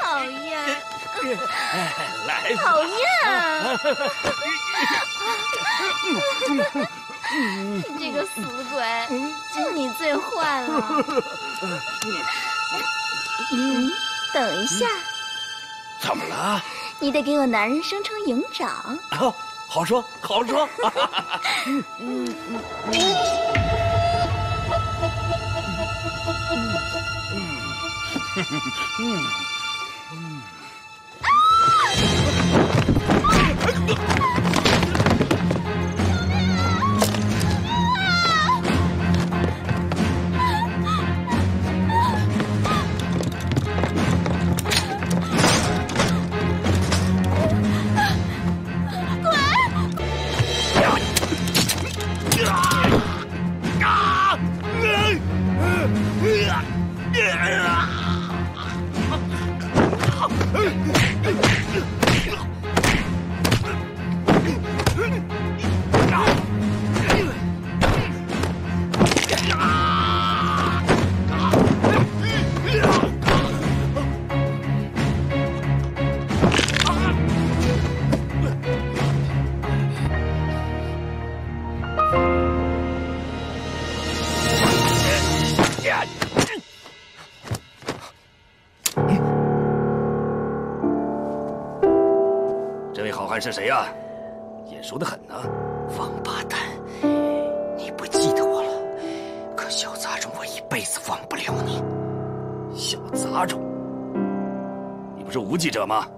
讨厌，来，讨厌！你这个死鬼，就你最坏了。嗯，等一下，怎么了？你得给我男人升成营长。哦，好说好说。嗯嗯嗯。嗯。Yeah. 是谁呀？眼熟的很呢！王八蛋，你不记得我了？可小杂种，我一辈子忘不了你。小杂种，你不是无记者吗？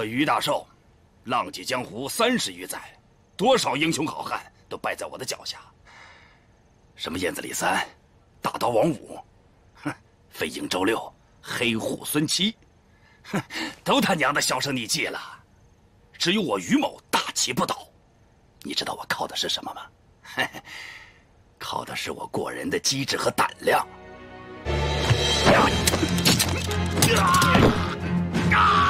我于大寿，浪迹江湖三十余载，多少英雄好汉都败在我的脚下。什么燕子李三，大刀王五，哼，飞鹰周六，黑虎孙七，哼，都他娘的销声匿迹了。只有我于某大旗不倒。你知道我靠的是什么吗？靠的是我过人的机智和胆量。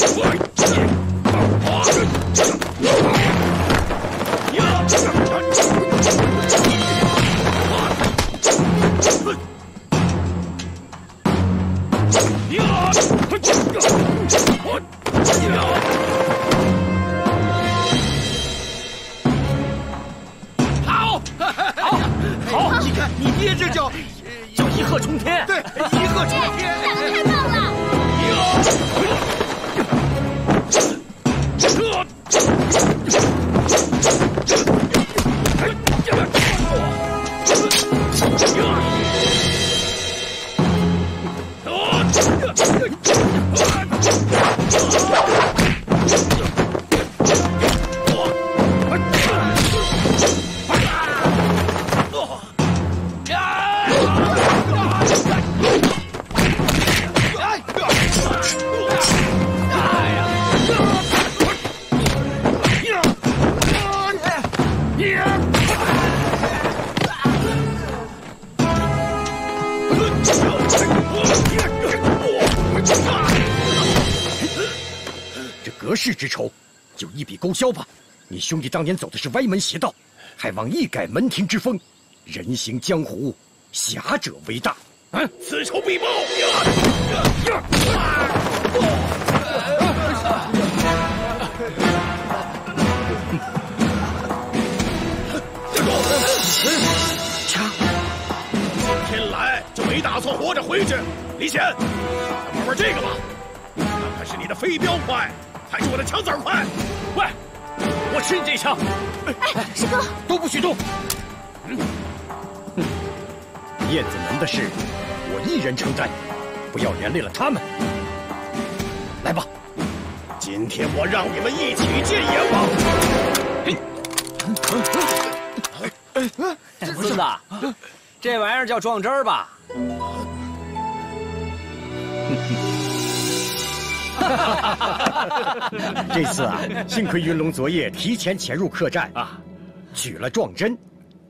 What? 勾销吧！你兄弟当年走的是歪门邪道，还望一改门庭之风，人行江湖，侠者为大。嗯，此仇必报。枪，今天来就没打算活着回去。李显，玩玩这个吧，看看是你的飞镖快，还是我的枪子儿快？喂，我吃你这一枪！哎，师哥，都不许动！嗯燕子门的事，我一人承担，不要连累了他们。来吧，今天我让你们一起见阎王！孙子，这玩意儿叫撞针儿吧？这次啊，幸亏云龙昨夜提前潜入客栈啊，取了撞针，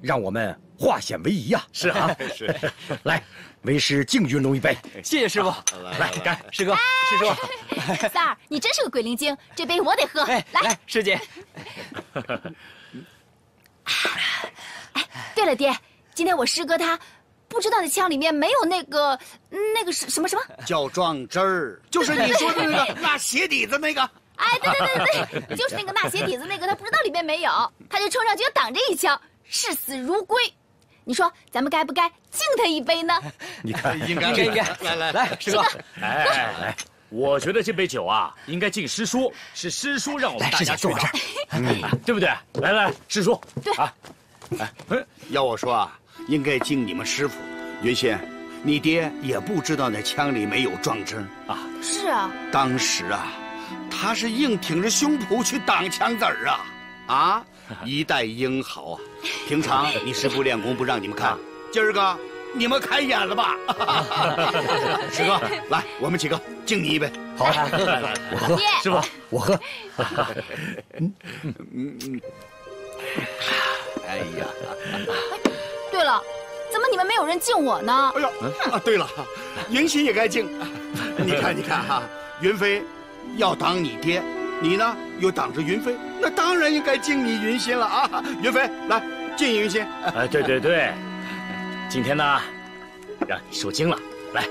让我们化险为夷啊！是啊，是。来，为师敬云龙一杯。谢谢师傅，来干，师哥，师叔。三儿，你真是个鬼灵精，这杯我得喝。来，来，师姐。哎，对了，爹，今天我师哥他。不知道那枪里面没有那个那个什什么什么叫撞针儿，就是你说的那个 那鞋底子那个。哎，对对对对，就是那个纳鞋底子那个，他不知道里面没有，他就冲上去要挡这一枪，视死如归。你说咱们该不该敬他一杯呢？你看，应该 应该。来来来，师哥，哎来，我觉得这杯酒啊，应该敬师叔，是师叔让我们大家坐这儿，对不对？来来，师叔，对啊，哎，要我说啊。应该敬你们师傅，云心，你爹也不知道那枪里没有撞针啊。是啊，当时啊，他是硬挺着胸脯去挡枪子儿啊，啊，一代英豪啊！平常 你师傅练功不让你们看，今儿个你们开眼了吧？师哥，来，我们几个敬你一杯。好，我喝。师傅，我喝。嗯嗯嗯。哎呀。对了，怎么你们没有人敬我呢？哎呦，啊，对了，云心也该敬。你看，你看哈，云飞要当你爹，你呢又挡着云飞，那当然应该敬你云心了啊！云飞，来敬云心。哎，对对对，今天呢，让你受惊了，来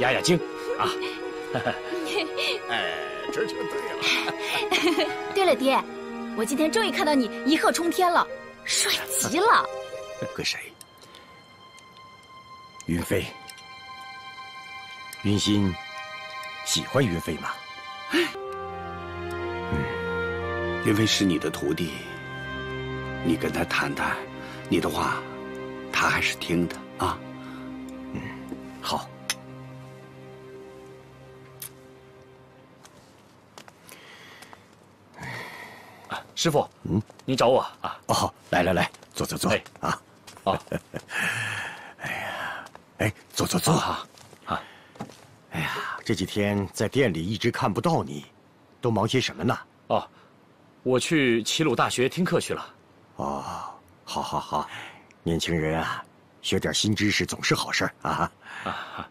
压压惊啊！哎，这就对了。对了，爹，我今天终于看到你一鹤冲天了，帅极了。跟谁？云飞，云心喜欢云飞吗？嗯，云飞是你的徒弟，你跟他谈谈，你的话，他还是听的啊。嗯，好。师傅，嗯，你找我啊？哦，来来来，坐坐坐，啊。哦，哎呀，哎，坐坐坐啊，啊，哎呀，这几天在店里一直看不到你，都忙些什么呢？哦，我去齐鲁大学听课去了。哦，好，好，好，年轻人啊，学点新知识总是好事啊。啊，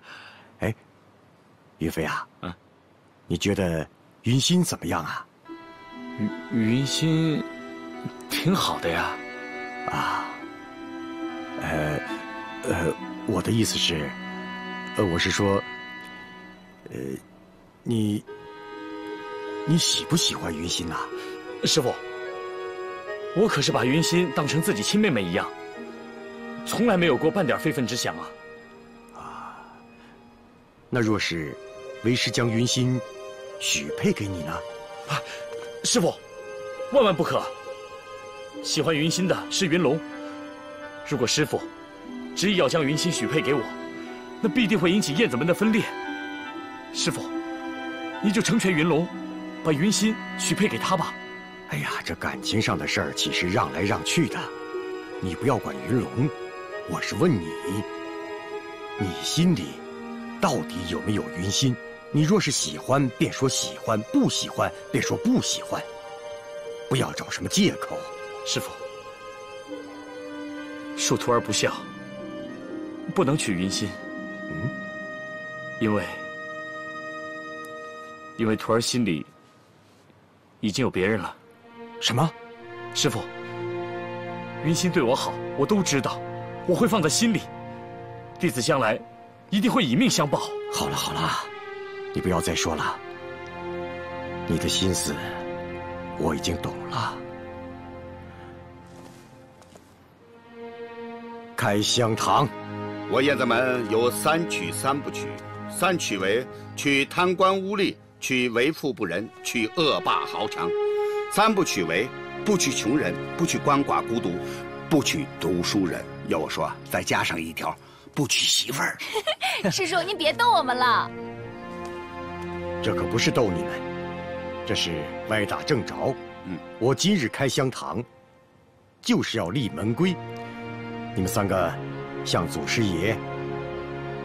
哎，云飞啊，嗯，你觉得云心怎么样啊？云云心，挺好的呀。啊。呃，呃，我的意思是，呃，我是说，呃，你，你喜不喜欢云心呐？师傅，我可是把云心当成自己亲妹妹一样，从来没有过半点非分之想啊。啊，那若是为师将云心许配给你呢？啊，师傅，万万不可！喜欢云心的是云龙。如果师傅执意要将云心许配给我，那必定会引起燕子门的分裂。师傅，你就成全云龙，把云心许配给他吧。哎呀，这感情上的事儿岂是让来让去的？你不要管云龙，我是问你，你心里到底有没有云心？你若是喜欢，便说喜欢；不喜欢，便说不喜欢。不要找什么借口。师傅。恕徒儿不孝，不能娶云心。嗯，因为，因为徒儿心里已经有别人了。什么？师傅，云心对我好，我都知道，我会放在心里。弟子将来一定会以命相报。好了好了，你不要再说了。你的心思我已经懂了。开香堂，我燕子门有三取三不取，三取为取贪官污吏，取为富不仁，取恶霸豪强；三不取为不取穷人，不取鳏寡孤独，不取读书人。要我说，再加上一条，不娶媳妇儿。师叔，您别逗我们了。这可不是逗你们，这是歪打正着。嗯，我今日开香堂，就是要立门规。你们三个向祖师爷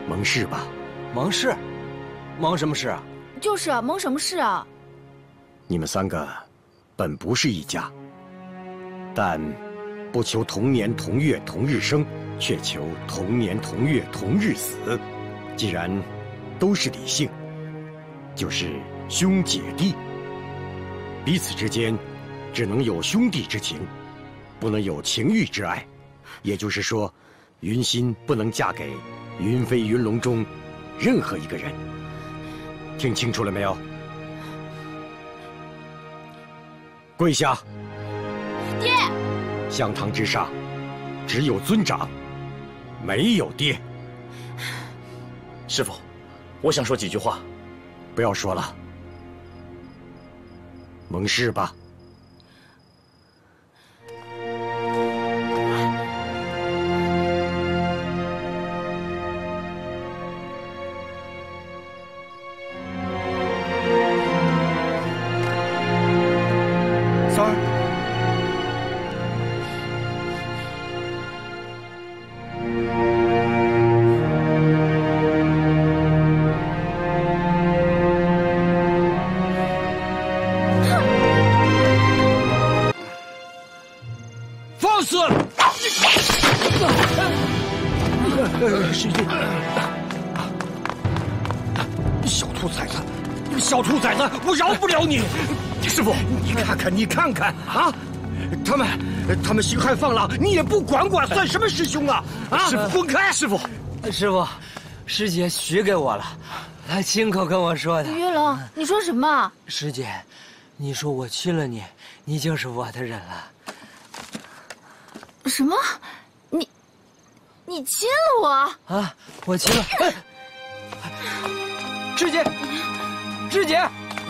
盟誓吧。盟誓？盟什么誓啊？就是啊，盟什么誓啊？你们三个本不是一家，但不求同年同月同日生，却求同年同月同日死。既然都是李姓，就是兄姐弟，彼此之间只能有兄弟之情，不能有情欲之爱。也就是说，云心不能嫁给云飞、云龙中任何一个人。听清楚了没有？跪下！爹！香堂之上，只有尊长，没有爹。师傅，我想说几句话。不要说了，盟誓吧。放浪，你也不管管，算什么师兄啊？啊，师傅，滚开！师傅，师傅，师姐许给我了，她亲口跟我说的。云龙，你说什么？师姐，你说我亲了你，你就是我的人了。什么？你，你亲了我？啊，我亲了。师姐，师姐。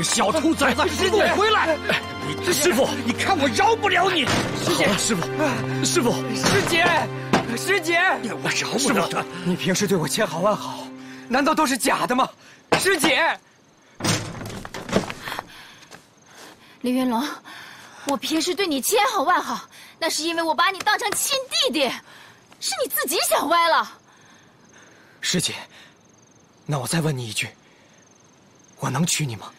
小兔崽子，你给我回来！师傅，你看我饶不了你！师姐，师傅，师傅，师姐，师姐，我饶不了他。你平时对我千好万好，难道都是假的吗？师姐，李云龙，我平时对你千好万好，那是因为我把你当成亲弟弟，是你自己想歪了。师姐，那我再问你一句，我能娶你吗？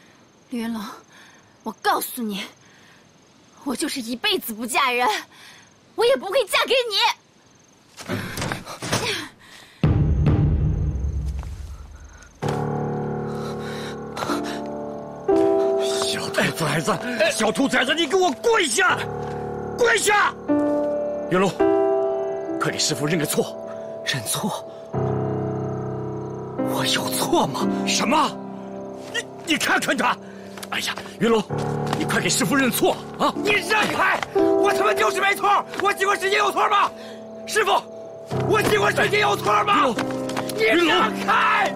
李云龙，我告诉你，我就是一辈子不嫁人，我也不会嫁给你。小兔崽子，小兔崽子，你给我跪下！跪下！云龙，快给师傅认个错。认错？我有错吗？什么？你你看看他！哎呀，云龙，你快给师傅认错啊！你让开！我他妈就是没错，我结婚时间有错吗？师傅，我结婚时间有错吗？云龙，你让开！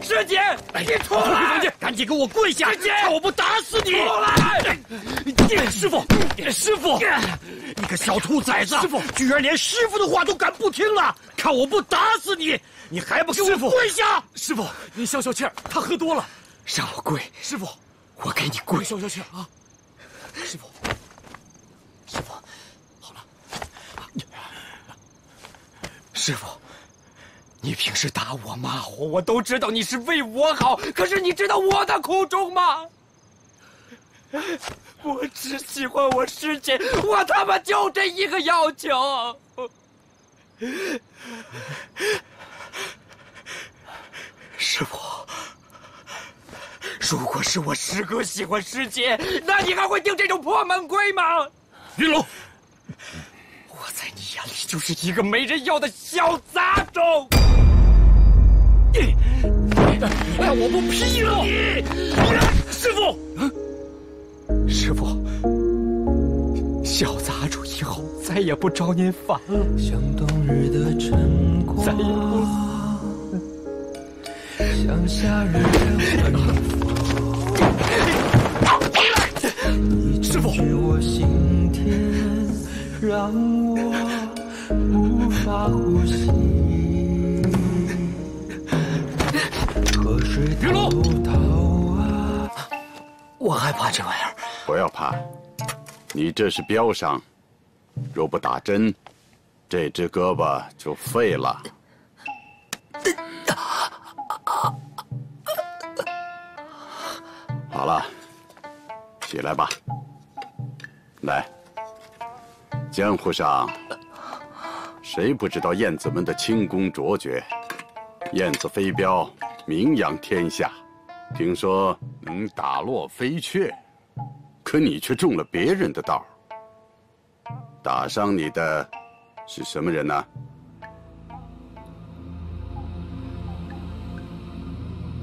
师姐，你出来！赶紧给我跪下！师姐，看我不打死你！出来！师傅，师傅，你个小兔崽子！师傅，居然连师傅的话都敢不听了！看我不打死你！你还不给我跪下！师傅，你消消气儿，他喝多了，让我跪！师傅。我给你跪，消消气啊！师傅，师傅，好了。师傅，你平时打我骂我，我都知道你是为我好。可是你知道我的苦衷吗？我只喜欢我师姐，我他妈就这一个要求。师傅。如果是我师哥喜欢师姐，那你还会定这种破门规吗？云龙，我在你眼里就是一个没人要的小杂种。你看我不劈了你！师傅，师傅，小杂种以后再也不招您烦了，像冬日的晨光，再也不。像夏日的晚风，你师傅，我心田，让我无法呼吸。河水云龙滔啊，我害怕这玩意儿。不要怕，你这是标伤，若不打针，这只胳膊就废了。好了，起来吧。来，江湖上谁不知道燕子们的轻功卓绝？燕子飞镖名扬天下，听说能打落飞雀，可你却中了别人的道。打伤你的是什么人呢？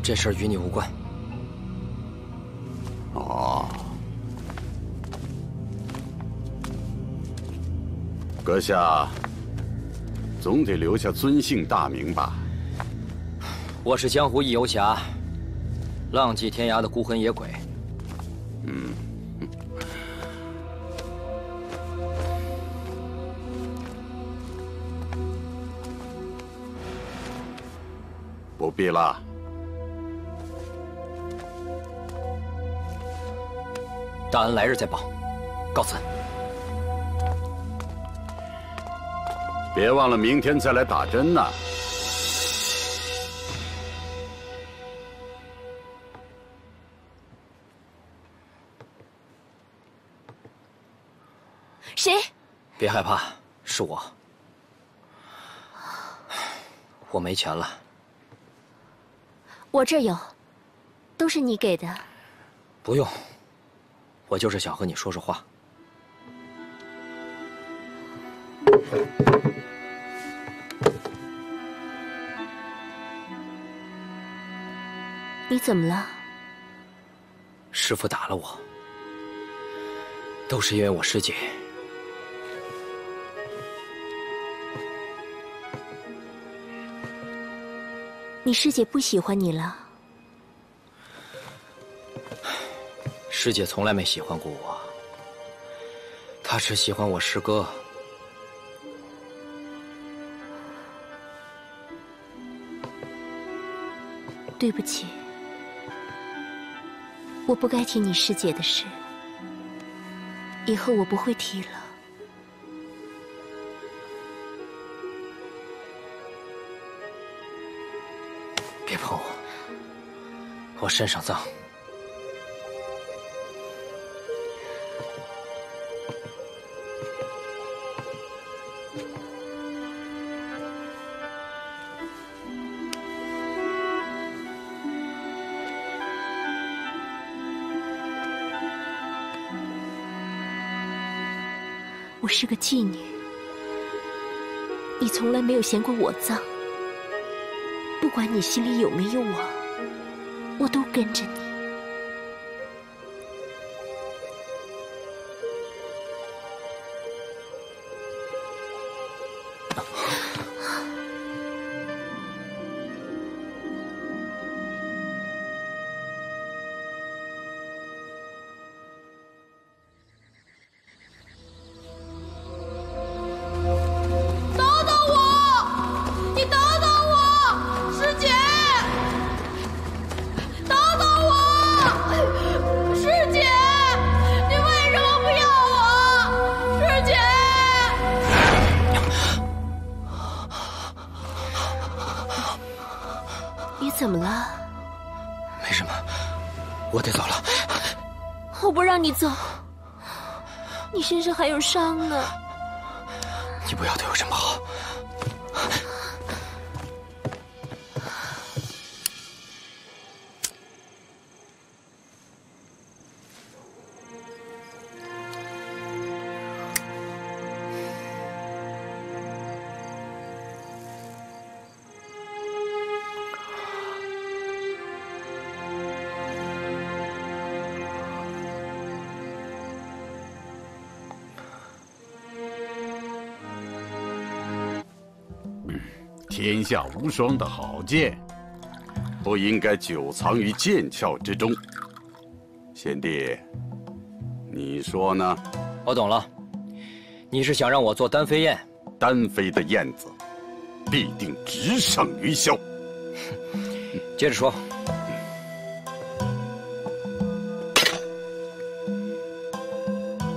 这事儿与你无关。哦，阁下总得留下尊姓大名吧？我是江湖一游侠，浪迹天涯的孤魂野鬼。嗯，不必了。大恩来日再报，告辞。别忘了明天再来打针呐。谁？别害怕，是我。我没钱了。我这有，都是你给的。不用，我就是想和你说说话。你怎么了？师傅打了我，都是因为我师姐。你师姐不喜欢你了？师姐从来没喜欢过我，她只喜欢我师哥。对不起，我不该提你师姐的事，以后我不会提了。别碰我，我身上脏。我是个妓女，你从来没有嫌过我脏。不管你心里有没有我，我都跟着你。天下无双的好剑，不应该久藏于剑鞘之中。贤弟，你说呢？我懂了，你是想让我做单飞燕？单飞的燕子，必定直上云霄。接着说。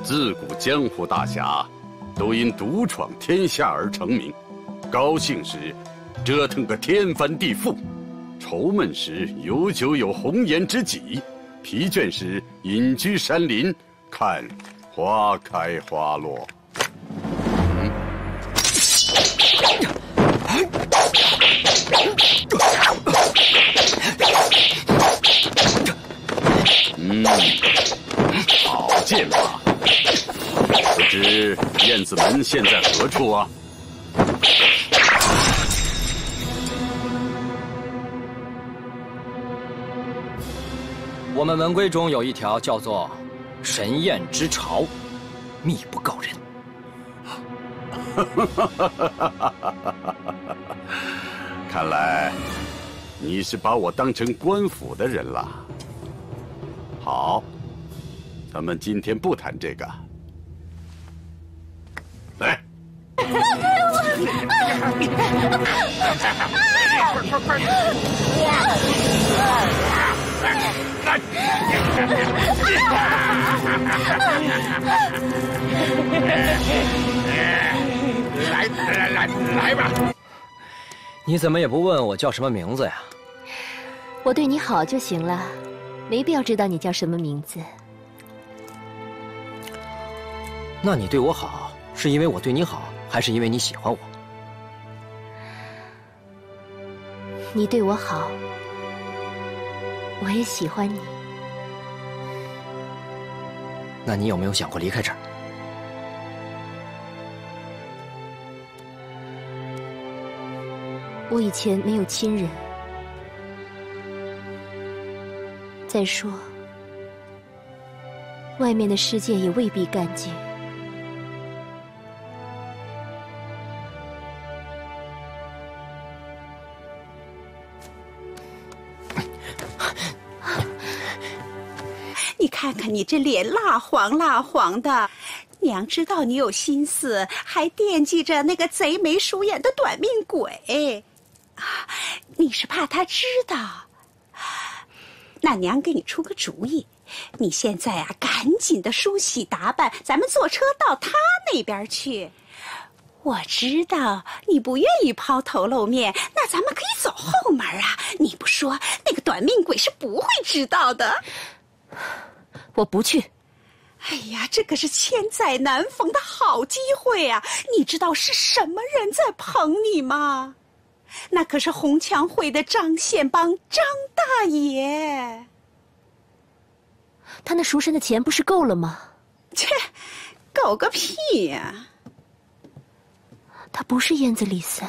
自古江湖大侠，都因独闯天下而成名。高兴时，折腾个天翻地覆；愁闷时，有酒有红颜知己；疲倦时，隐居山林，看花开花落。嗯，好剑法。不知燕子门现在何处啊？我们门规中有一条叫做“神燕之巢”，密不告人。看来你是把我当成官府的人了。好，咱们今天不谈这个。来，快 快来来来来吧！你怎么也不问我叫什么名字呀？我对你好就行了，没必要知道你叫什么名字。那你对我好？是因为我对你好，还是因为你喜欢我？你对我好，我也喜欢你。那你有没有想过离开这儿？我以前没有亲人，再说，外面的世界也未必干净。看看你这脸蜡黄蜡黄的，娘知道你有心思，还惦记着那个贼眉鼠眼的短命鬼，啊，你是怕他知道？那娘给你出个主意，你现在啊，赶紧的梳洗打扮，咱们坐车到他那边去。我知道你不愿意抛头露面，那咱们可以走后门啊！你不说，那个短命鬼是不会知道的。我不去。哎呀，这可是千载难逢的好机会啊！你知道是什么人在捧你吗？那可是红墙会的张宪邦张大爷。他那赎身的钱不是够了吗？切，够个屁呀！他不是燕子李三。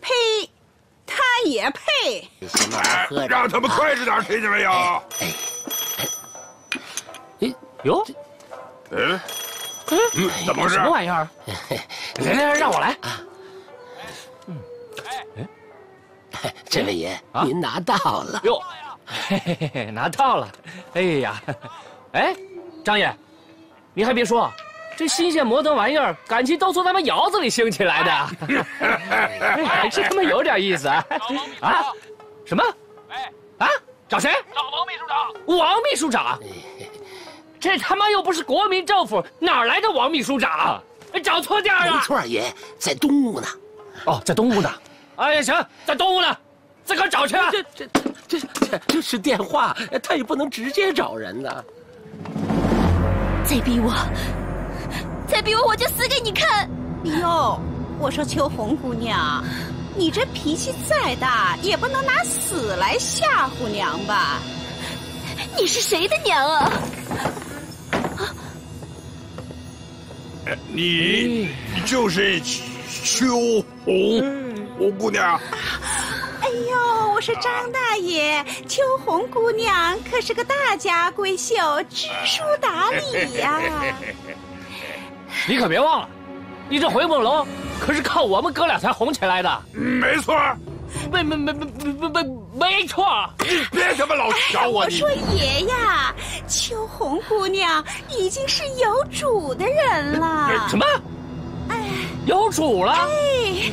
呸！他也配？让他们快着点，听见没有？哟，嗯，嗯，怎么回事？什么玩意儿？来来来，让我来。嗯，哎，这位爷，您拿到了哟，嘿嘿嘿，拿到了。哎呀，哎，张爷，您还别说，这新鲜摩登玩意儿，感情都从咱们窑子里兴起来的，还是他妈有点意思啊！啊？什么？哎，啊？找谁？找王秘书长。王秘书长。这他妈又不是国民政府，哪来的王秘书长啊？找错地儿了。没错，爷在东屋呢。哦，在东屋呢。哎呀，行，在东屋呢，自个儿找去。这这这这这是电话，他也不能直接找人呐。再逼我，再逼我，我就死给你看。哟，我说秋红姑娘，你这脾气再大，也不能拿死来吓唬娘吧？你是谁的娘啊？你就是秋红红姑娘。哎呦，我说张大爷，秋红姑娘可是个大家闺秀，知书达理呀。你可别忘了，你这回梦楼可是靠我们哥俩才红起来的。没错，没没没没没没没错。你别他妈老瞧我！我说爷呀，秋红姑娘已经是有主的人了。什么？哎，有主了？哎，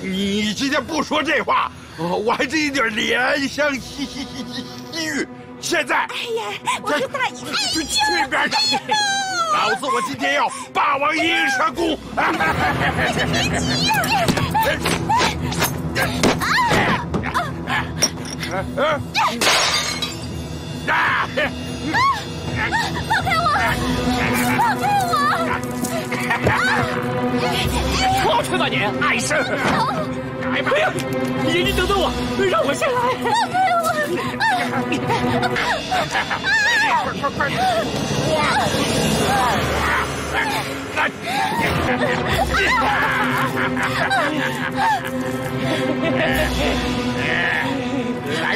你今天不说这话，我还真有点怜香惜惜玉。现在，哎呀，我说大爷，去去边去！老子我今天要霸王硬上弓！别急呀！啊！放开我！放开我！出去吧你，碍事！来吧！爷，你等等我，让我先来。放开我！快快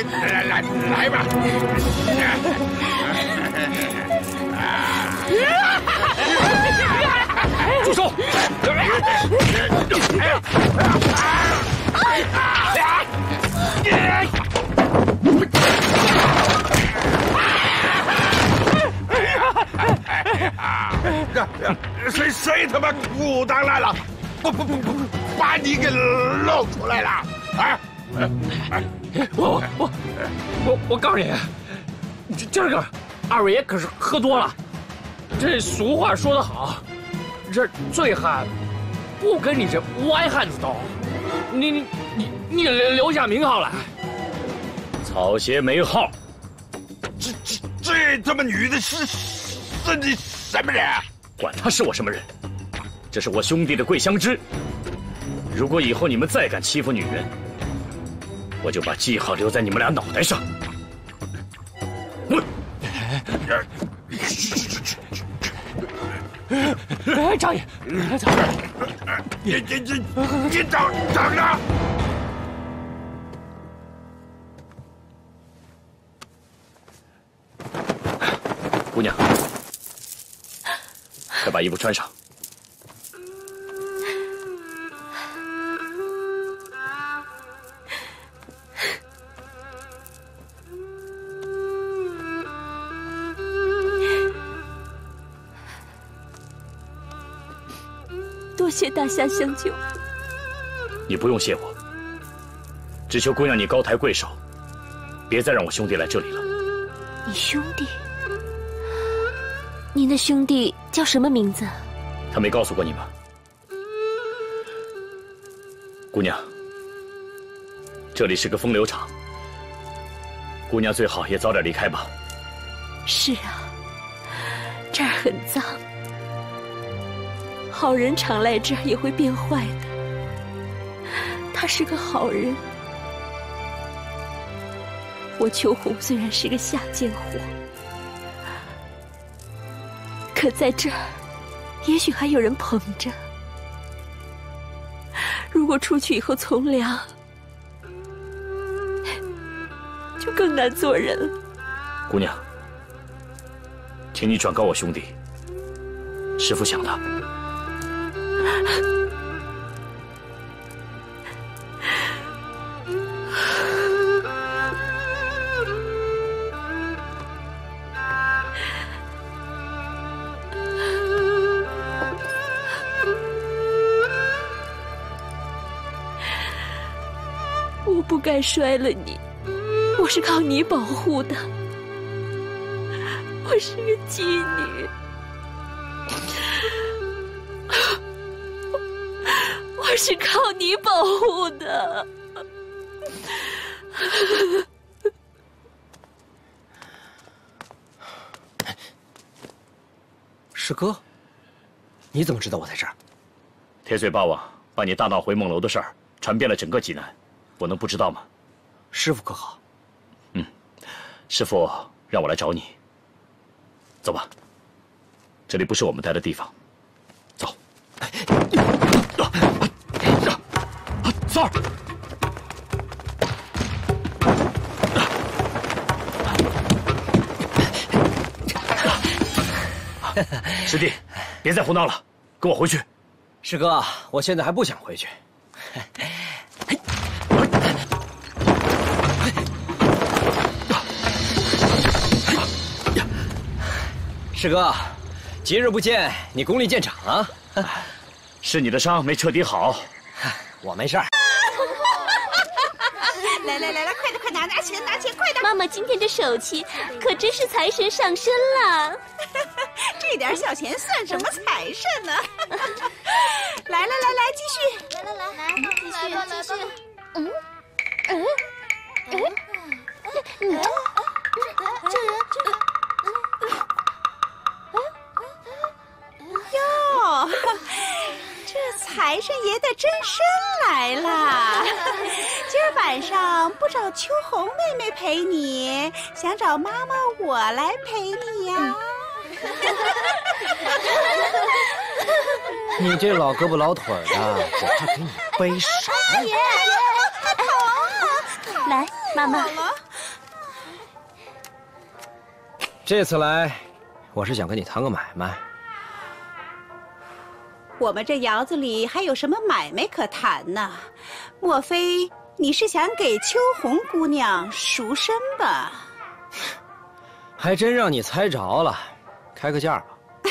来来来来吧！住手！谁谁他妈鼓捣来了？不不不不，把你给露出来了啊！我我我我告诉你，今儿个二位爷可是喝多了。这俗话说得好，这醉汉不跟你这歪汉子斗，你你你你留留下名号来。草鞋没号。这这这他妈女的是是你什么人？管他是我什么人，这是我兄弟的桂香枝。如果以后你们再敢欺负女人，我就把记号留在你们俩脑袋上。滚！哎，张爷，走！你你你你等等着！姑娘，快把衣服穿上。谢大侠相救。你不用谢我，只求姑娘你高抬贵手，别再让我兄弟来这里了。你兄弟？你那兄弟叫什么名字？他没告诉过你吗？姑娘，这里是个风流场，姑娘最好也早点离开吧。是啊，这儿很脏，好人常来这儿也会变坏的。他是个好人，我秋红虽然是个下贱货，可在这儿，也许还有人捧着。如果出去以后从良，就更难做人了。姑娘，请你转告我兄弟，师傅想他。该摔了你，我是靠你保护的，我是个妓女，我是靠你保护的。师哥，你怎么知道我在这儿？铁嘴霸王把你大闹回梦楼的事儿传遍了整个济南，我能不知道吗？师傅可好？嗯，师傅让我来找你。走吧，这里不是我们待的地方。走。三儿，师弟，别再胡闹了，跟我回去。师哥，我现在还不想回去。师哥，几日不见，你功力见长啊！是你的伤没彻底好，我没事儿。来来来来，快点快拿，拿钱拿钱，快点！妈妈今天这手气，可真是财神上身了。这点小钱算什么财神呢？来来来来，继续！来来来，来，继续继续。嗯嗯嗯嗯，这爷的真身来了！今儿晚上不找秋红妹妹陪你，想找妈妈我来陪你呀？你这老胳膊老腿儿的，我怕给你背啥？爷，来，妈妈。这次来，我是想跟你谈个买卖。我们这窑子里还有什么买卖可谈呢？莫非你是想给秋红姑娘赎身吧？还真让你猜着了，开个价吧。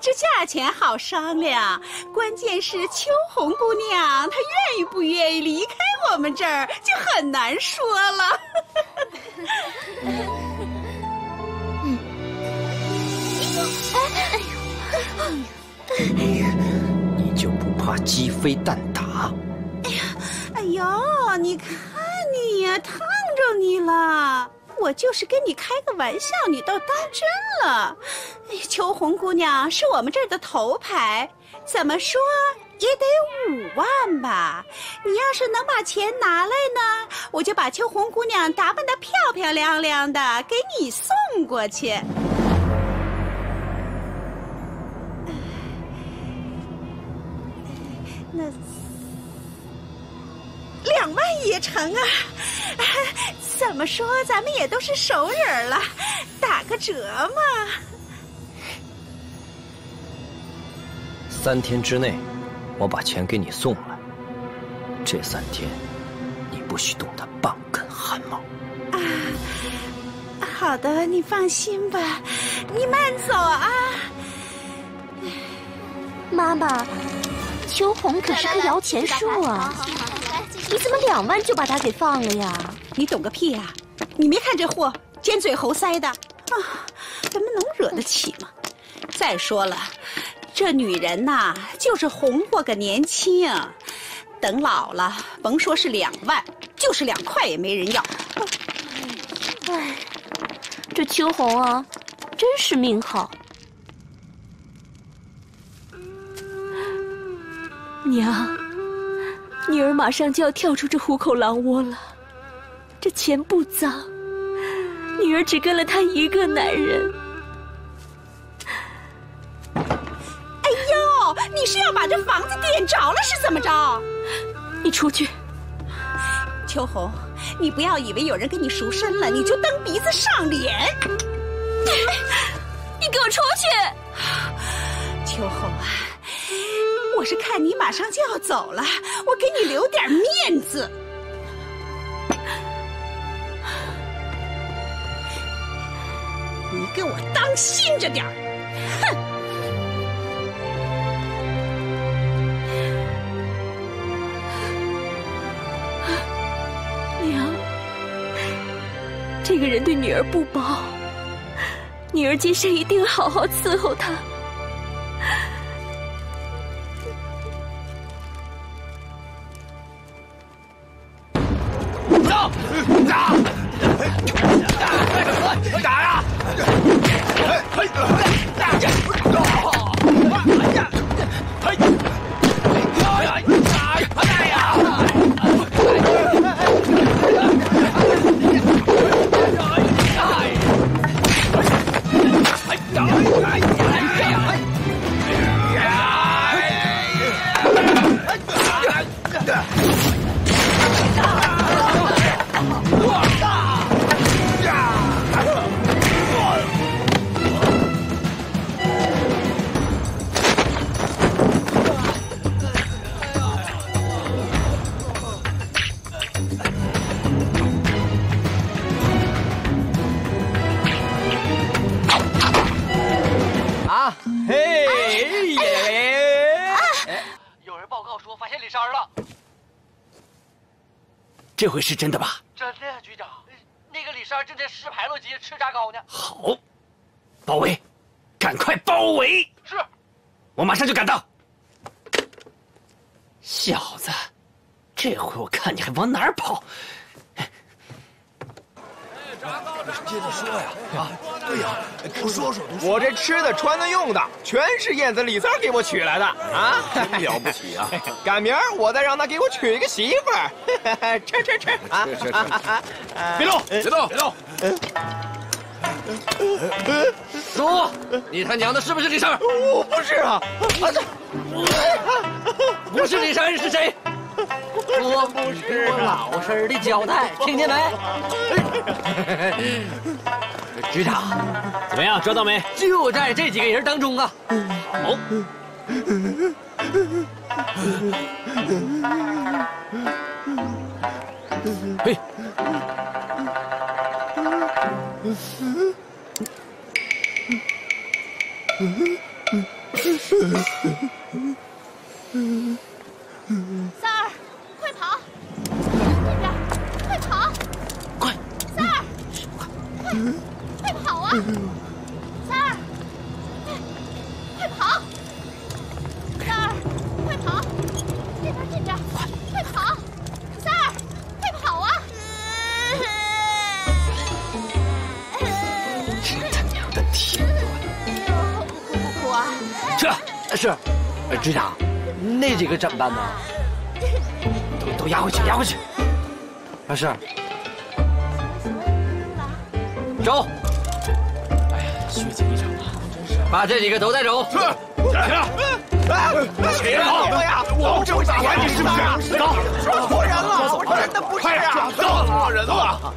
这价钱好商量，关键是秋红姑娘她愿意不愿意离开我们这儿，就很难说了。你就不怕鸡飞蛋打？哎呀，哎呦，你看你呀，烫着你了。我就是跟你开个玩笑，你倒当真了。哎秋红姑娘是我们这儿的头牌，怎么说也得五万吧？你要是能把钱拿来呢，我就把秋红姑娘打扮得漂漂亮亮的，给你送过去。两万也成啊！怎么说，咱们也都是熟人了，打个折嘛。三天之内，我把钱给你送来。这三天，你不许动他半根汗毛。啊，好的，你放心吧，你慢走啊。妈妈，秋红可是棵摇钱树啊，你怎么两万就把他给放了呀？你懂个屁呀、你没看这货尖嘴猴腮的啊，咱们能惹得起吗？再说了，这女人呐，就是红过个年轻，等老了，甭说是两万，就是两块也没人要。哎，这秋红啊，真是命好。娘，女儿马上就要跳出这虎口狼窝了。这钱不脏，女儿只跟了他一个男人。哎呦，你是要把这房子点着了是怎么着？你出去。秋红，你不要以为有人给你赎身了，你就蹬鼻子上脸。你给我出去！秋红啊，我是看你马上就要走了，我给你留点面子。你给我当心着点儿！哼！娘，这个人对女儿不薄，女儿今生一定好好伺候他。会是真的吧？真的，局长，那个李三正在石牌楼街吃炸糕呢。好，包围，赶快包围！是，我马上就赶到。小子，这回我看你还往哪儿跑！接着说呀，啊，对呀，多说说，多说。我这吃的、穿的、用的，全是燕子李三给我娶来的啊！真了不起啊！赶明儿我再让他给我娶一个媳妇儿，吃吃吃啊！吃吃吃！别动，别动，别动！说，你他娘的是不是李三？我不是啊！不是李三是谁？我不是，我老实的交代，听见没？局长，怎么样，抓到没？就在这几个人当中啊。好。嘿。是，局长。那几个怎么办呢？都都押回去，押回去。啊是。走。哎呀，血溅一场啊！把这几个都带走。是。起来！起来！我呀，我不是管你是不是？走，说错人了，我真的不是啊！走，错人了。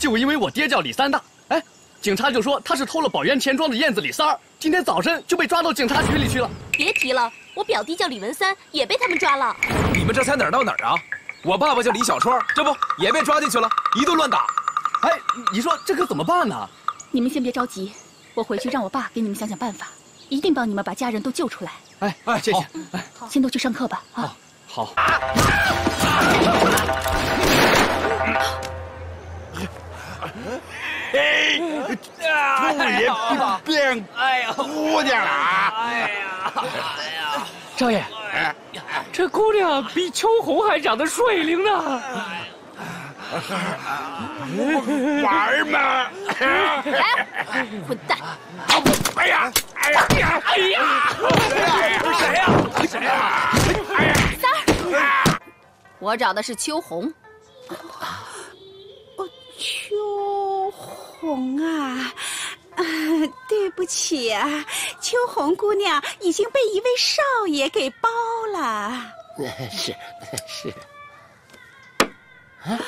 就因为我爹叫李三大，哎，警察就说他是偷了宝源钱庄的燕子李三儿，今天早晨就被抓到警察局里去了。别提了。我表弟叫李文三，也被他们抓了。你们这才哪儿到哪儿啊？我爸爸叫李小川，这不也被抓进去了，一顿乱打。哎，你说这可怎么办呢？你们先别着急，我回去让我爸给你们想想办法，一定帮你们把家人都救出来。哎哎，谢谢。哎，先都去上课吧。啊，好。哎，兔爷变姑娘了啊！哎呀，哎呀，少爷，这姑娘比秋红还长得水灵呢。玩嘛！来，混蛋！哎呀，哎呀，哎呀，谁呀？谁呀？谁呀？哎呀，三儿，我找的是秋红。秋红啊，啊，对不起啊，秋红姑娘已经被一位少爷给包了。是 是。啊！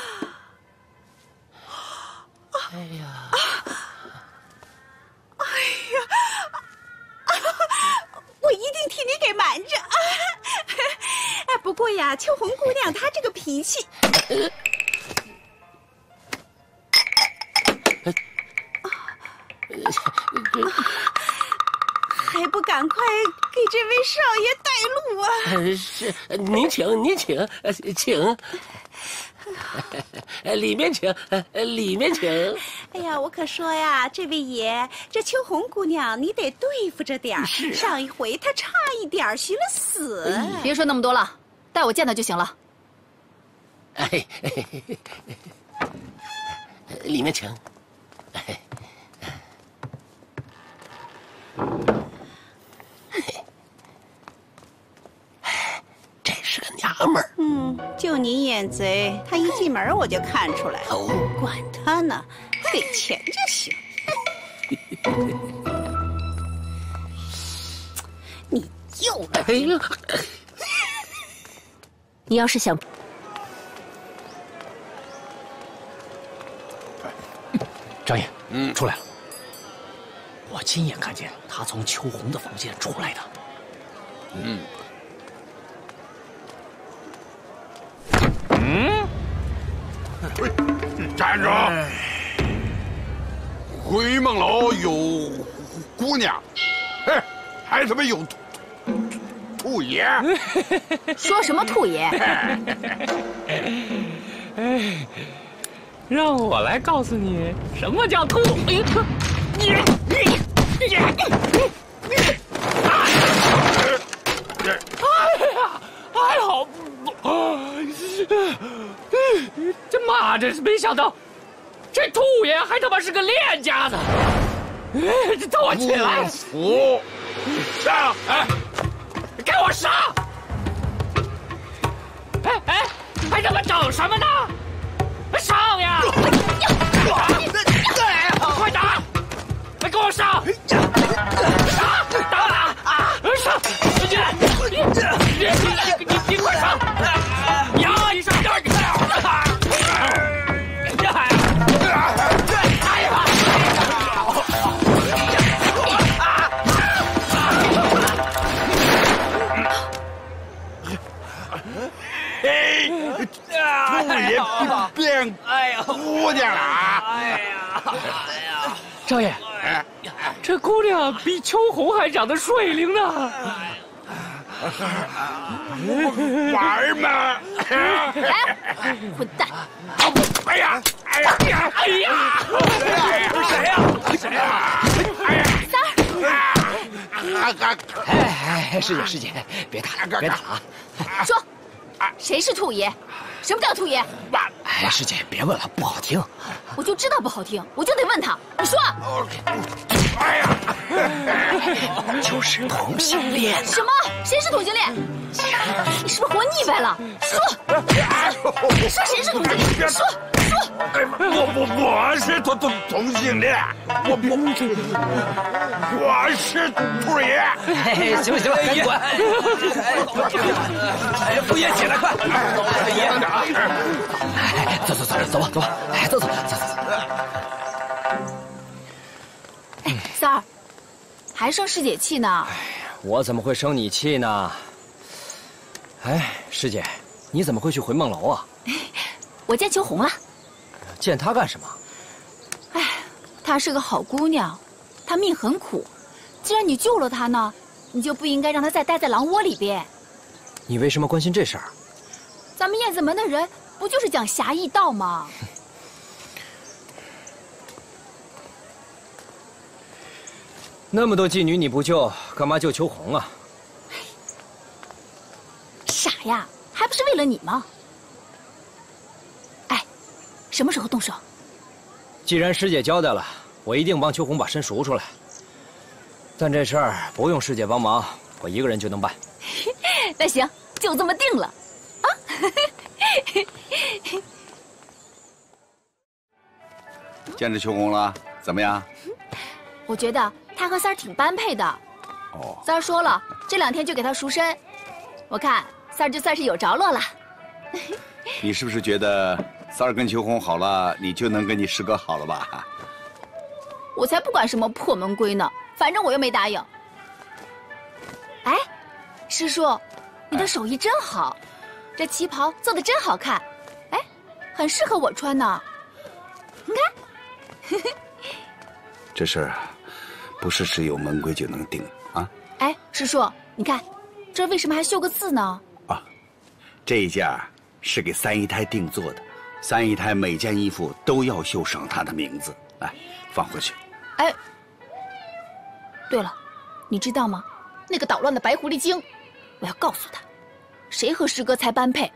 哎呀！哎呀！我一定替你给瞒着。哎，不过呀，秋红姑娘她这个脾气。还不赶快给这位少爷带路啊！是，您请，您请，请，里面请，里面请。哎呀，我可说呀，这位爷，这秋红姑娘你得对付着点儿是。上一回她差一点寻了死。别说那么多了，带我见她就行了。哎，里面请。这是个娘们儿。嗯，就你眼贼，他一进门我就看出来了。管他呢，给钱就行。你又来了！你要是想……张爷，嗯，出来了。我亲眼看见他从秋红的房间出来的。嗯。嗯。站住！回梦楼有姑娘，哎，还他妈有兔兔爷！说什么兔爷？哎，让我来告诉你什么叫兔。哎呦，你还好，这妈真是没想到，这兔爷还他妈是个练家子。哎，这等我起来！服，上！哎，给我上！哎哎，还他妈等什么呢？上呀！快打！快给我！上！打了啊！上！你你你你你快上！呀，一上这儿！哎呀！嘿，兔爷变姑娘了！哎呀，少爷，这姑娘比秋红还长得水灵呢。玩嘛！哎，混蛋！哎呀，哎呀，哎呀，谁呀？谁呀？谁呀？哎呀，三儿，哎哎，师姐师姐，别打了，别打了啊！说，谁是兔爷？什么叫兔爷？哎，师姐别问了，不好听。我就知道不好听，我就得问他。你说。哎呀，就是同性恋。什么？谁是同性恋？你是不是活腻歪了？说，说谁是同性恋？说说。我我我是同同同性恋，我我我是兔爷。行了行了，赶紧滚！哎，傅爷起来，快！爷，哎，走走走走吧走吧，哎，走走走走。哎，三儿，还生师姐气呢？哎我怎么会生你气呢？哎，师姐，你怎么会去回梦楼啊？我见秋红了。见她干什么？哎，她是个好姑娘，她命很苦。既然你救了她呢，你就不应该让她再待在狼窝里边。你为什么关心这事儿？咱们燕子门的人不就是讲侠义道吗？那么多妓女你不救，干嘛救秋红啊？傻呀，还不是为了你吗？哎，什么时候动手？既然师姐交代了，我一定帮秋红把身赎出来。但这事儿不用师姐帮忙，我一个人就能办。那行，就这么定了，啊！见着秋红了，怎么样？我觉得她和三儿挺般配的。哦，三儿说了，这两天就给她赎身。我看三儿就算是有着落了。你是不是觉得三儿跟秋红好了，你就能跟你师哥好了吧？我才不管什么破门规呢，反正我又没答应。哎，师叔，你的手艺真好，这旗袍做的真好看，哎，很适合我穿呢。你看，这事儿不是只有门规就能定啊。哎，师叔，你看，这为什么还绣个字呢？啊这一件是给三姨太定做的，三姨太每件衣服都要绣上她的名字。来，放回去。哎，对了，你知道吗？那个捣乱的白狐狸精，我要告诉他，谁和师哥才般配。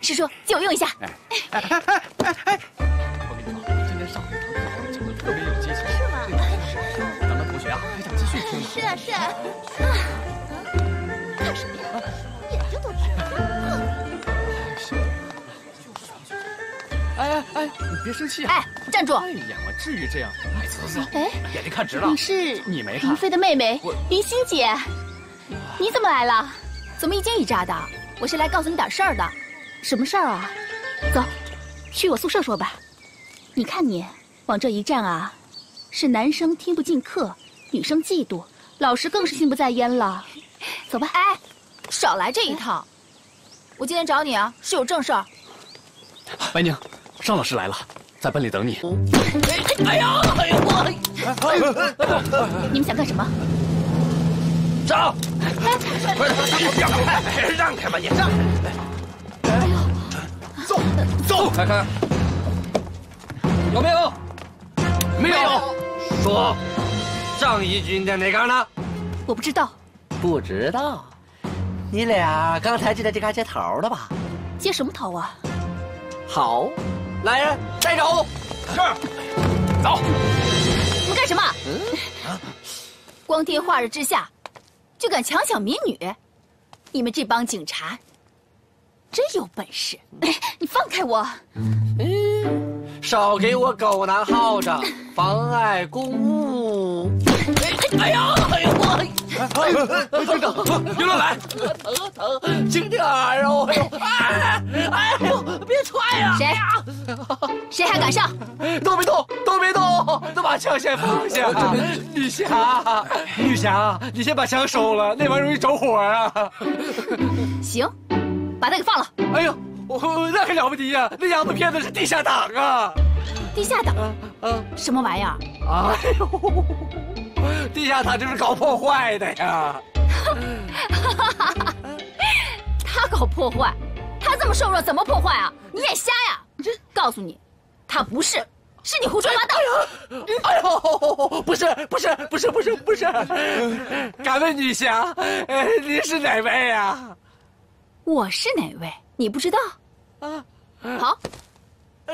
师叔，借我用一下。我跟你说，今天上学堂课讲的特别有激情。是吗？咱们同学啊，还想继续听吗？是啊是啊。哎哎哎，你别生气啊！哎，站住！哎呀，我至于这样？哎，走走走，哎，眼睛看直了。你是你没看林飞的妹妹我云欣姐，你怎么来了？怎么一惊一乍的？我是来告诉你点事儿的。什么事儿啊？走，去我宿舍说吧。你看你往这一站啊，是男生听不进课，女生嫉妒，老师更是心不在焉了。走吧。哎，少来这一套。我今天找你啊，是有正事儿。白宁，尚老师来了，在班里等你。哎呀，哎呦我！你们想干什么？上！快点，让开，让开吧你！让！哎呦走走，看看有没有？没有。说，张义军在哪嘎呢？我不知道。不知道？你俩刚才就在这嘎接头了吧？接什么头啊？好，来人带走。是，走。你们干什么？嗯，光天化日之下，就敢强抢民女？你们这帮警察真有本事！你放开我！少给我狗拿耗子，妨碍公务！哎呀，哎呦我！队长，别乱来！疼疼，轻点儿啊！哎呦哎呦，别踹呀！谁？谁还敢上？都别动，都别动，都把枪先放下。女侠，女侠，你先把枪收了，那玩意容易着火啊！行，把他给放了。哎呦！我那可了不得呀！那丫头骗子是地下党啊！地下党？嗯，什么玩意儿？哎呦，地下党就是搞破坏的呀！他搞破坏？他这么瘦弱，怎么破坏啊？你眼瞎呀？这告诉你，他不是，是你胡说八道！哎呦，不是，不是，不是，不是，不是！敢问女侠，您是哪位呀？我是哪位？你不知道？啊，好，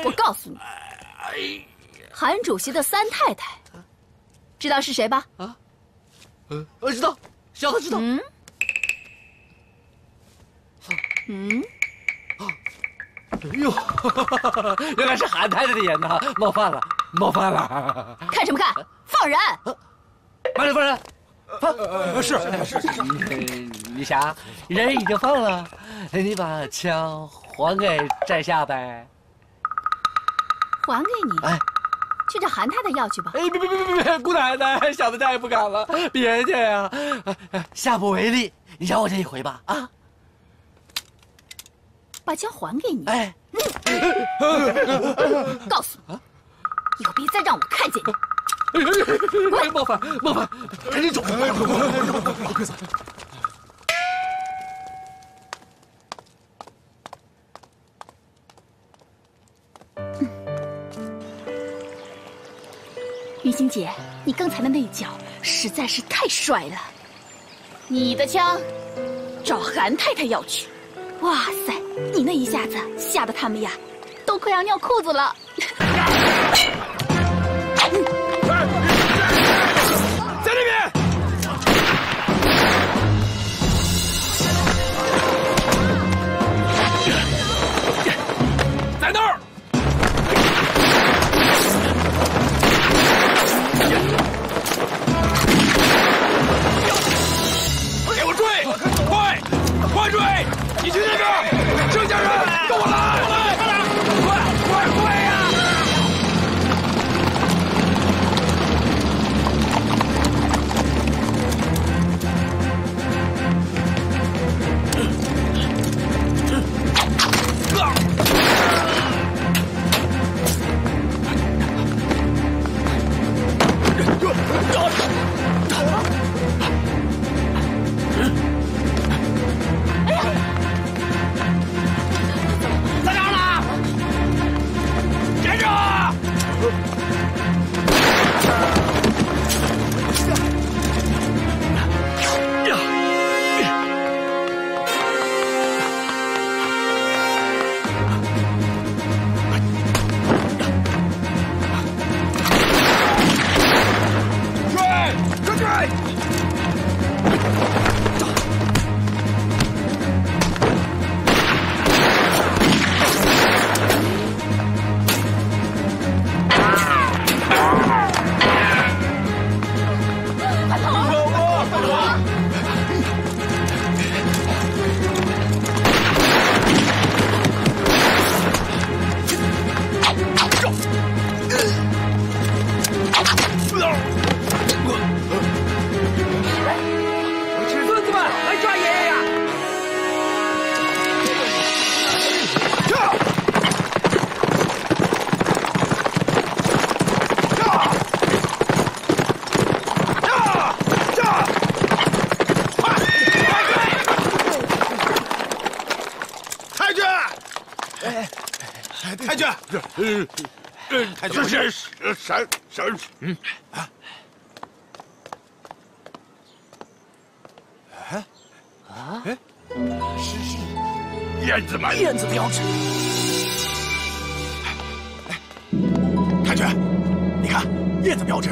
我告诉你，韩主席的三太太，知道是谁吧？啊，嗯，我知道，小子知道。嗯，嗯，哎呦，原来是韩太太的眼呐！冒犯了，冒犯了！看什么看？放人！放人，放人！放！是是是。李霞，人已经放了，你把枪还给在下呗。还给你？哎，去找韩太太要去吧。哎，别别别别别，姑奶奶，小子再也不敢了，别介呀，下不为例，你饶我这一回吧。啊，把枪还给你。哎，告诉你，以后别再让我看见你。哎，冒犯冒犯，赶紧走！快走！云星姐，你刚才的那一脚实在是太帅了。你的枪，找韩太太要去。哇塞你那一下子吓得他们呀都快要尿裤子了。在那边。在那儿。给我追快快追。你去那边，郑家人跟我来，快点，快！闪闪，嗯啊，啊？啊，哎，是是燕子门燕子标志。太君，你看燕子标志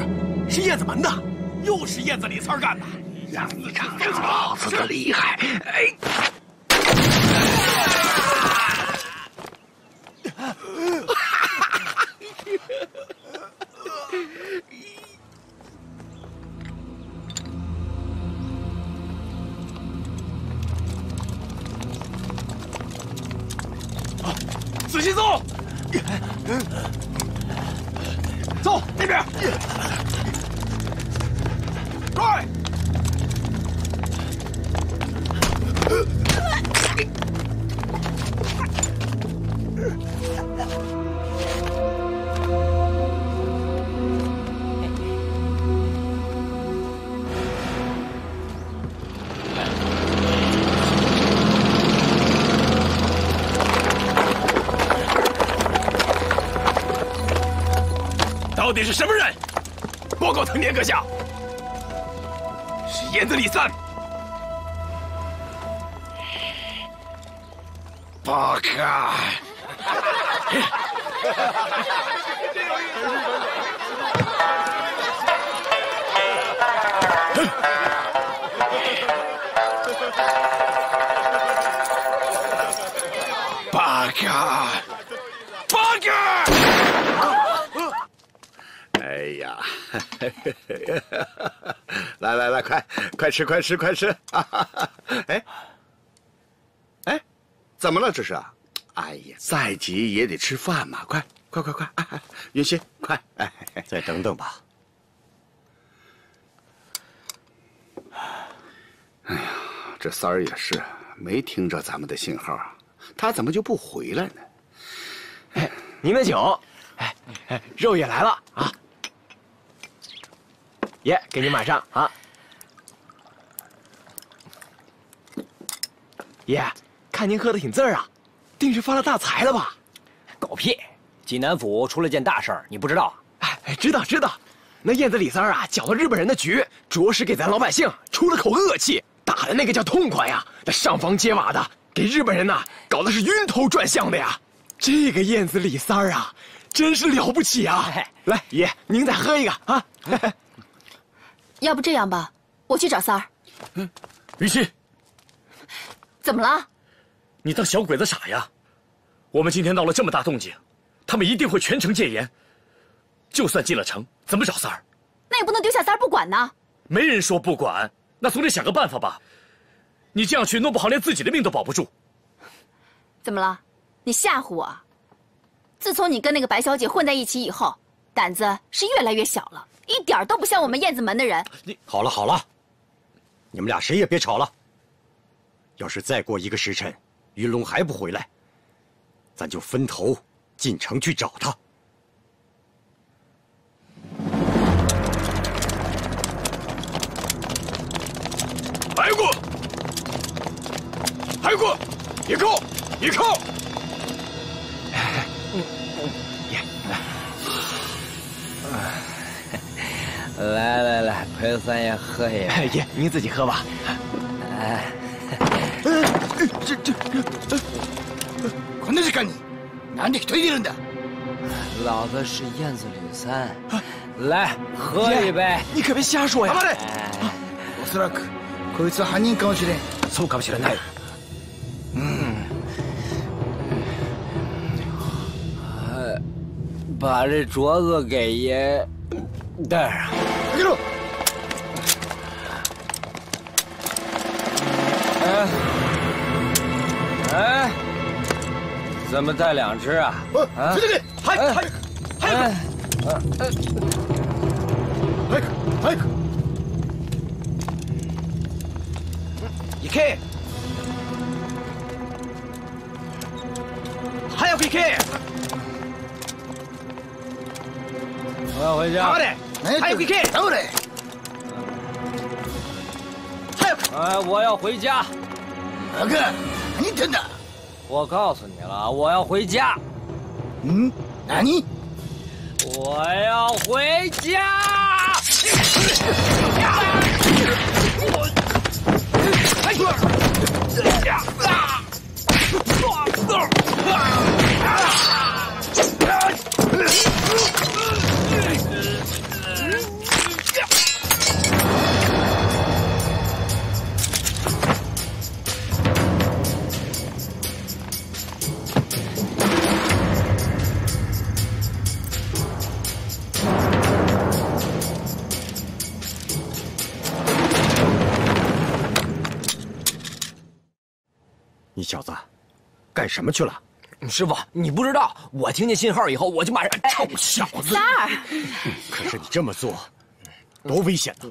是燕子门的，又是燕子李三干的，让你尝尝老子的厉害！哎。吃快吃快吃！哎哎，怎么了这是？哎呀，再急也得吃饭嘛！快快快快！云溪，快！哎，再等等吧。哎呀，这三儿也是没听着咱们的信号，他怎么就不回来呢？哎，您的酒，哎哎，肉也来了啊！爷，给您满上啊！爷，看您喝的挺滋儿啊，定是发了大财了吧？狗屁！济南府出了件大事儿，你不知道？哎，知道知道。那燕子李三啊，搅了日本人的局，着实给咱老百姓出了口恶气，打的那个叫痛快呀！那上房揭瓦的，给日本人呐搞的是晕头转向的呀！这个燕子李三啊，真是了不起啊！来，爷，您再喝一个啊！要不这样吧，我去找三儿。嗯，于西，怎么了？你当小鬼子傻呀？我们今天闹了这么大动静，他们一定会全城戒严。就算进了城，怎么找三儿？那也不能丢下三儿不管呢。没人说不管，那总得想个办法吧。你这样去，弄不好连自己的命都保不住。怎么了？你吓唬我？自从你跟那个白小姐混在一起以后，胆子是越来越小了，一点都不像我们燕子门的人。你好了好了，你们俩谁也别吵了。要是再过一个时辰，云龙还不回来，咱就分头进城去找他。排过，排过，一扣，一扣。来来来，陪三爷喝一杯。爷，您自己喝吧。哎，这这这，こんな時間になんで一人いるんだ？老子是燕子吕三，来喝一杯。你可别瞎说呀！おそらくこいつは犯人かもしれん。そうかもしれない。嗯，把这镯子给爷戴上。给住！哎， 怎么带两只啊？啊！这个，还还还哎，还还一 K，还要 PK。我要回家。好嘞，还有 PK。好嘞。还有，哎，我要回家。大哥，何言ってんだ？ 我告诉你了，我要回家。嗯，那你！我要回家。你小子，干什么去了？师傅，你不知道，我听见信号以后，我就马上……臭小子！三儿，可是你这么做，多危险呢！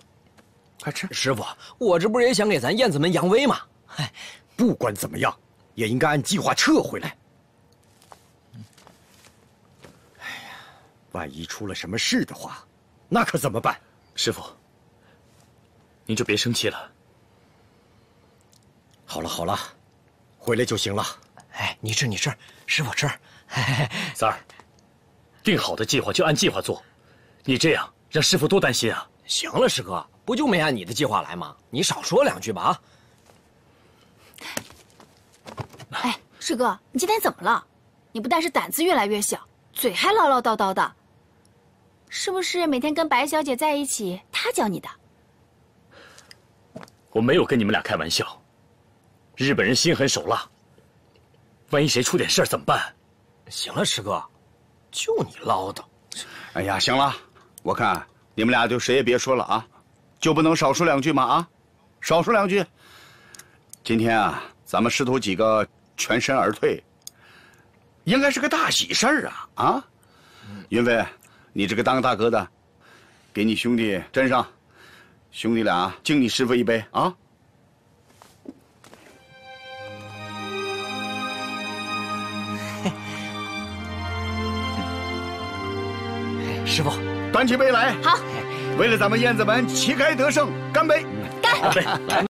快吃！师傅，我这不是也想给咱燕子门扬威吗？哎，不管怎么样，也应该按计划撤回来。哎呀，万一出了什么事的话，那可怎么办？师傅，您就别生气了。好了好了，回来就行了。哎，你吃你吃，师傅吃。三儿，定好的计划就按计划做，你这样让师傅多担心啊！行了，师哥，不就没按你的计划来吗？你少说两句吧啊！哎，师哥，你今天怎么了？你不但是胆子越来越小，嘴还唠唠叨叨的。是不是每天跟白小姐在一起，她教你的？我没有跟你们俩开玩笑。日本人心狠手辣，万一谁出点事儿怎么办？行了，师哥，就你唠叨。哎呀，行了，我看你们俩就谁也别说了啊，就不能少说两句吗？啊，少说两句。今天啊，咱们师徒几个全身而退，应该是个大喜事儿啊啊！云飞，你这个当大哥的，给你兄弟斟上，兄弟俩敬你师傅一杯啊！师傅，端起杯来。好，为了咱们燕子门旗开得胜，干杯！干！干杯！来。